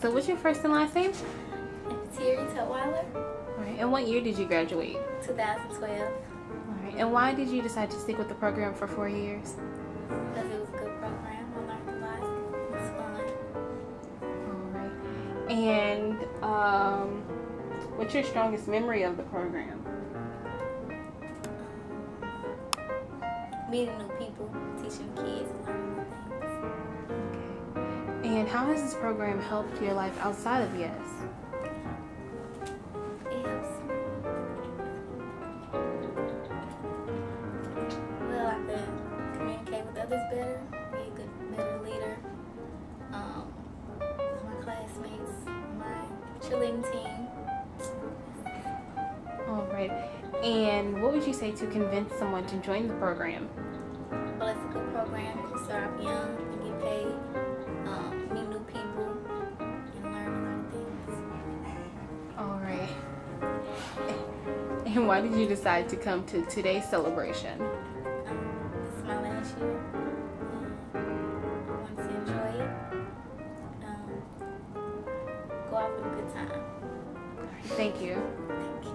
So what's your first and last name? Terry Tutwiler, All right. And what year did you graduate? 2012, All right. And why did you decide to stick with the program for four years? because it was a good program. I learned a lot. It was fun. All right. And um, what's your strongest memory of the program? Meeting new people, teaching kids, And how has this program helped your life outside of YES? It helps. Well, I communicate with others better, be a good, better leader. Um, my classmates, my cheerleading team. All right. And what would you say to convince someone to join the program? And why did you decide to come to today's celebration? Um, my last year. Um, I want to enjoy it. Um, go out with a good time. Thank you. Thank you.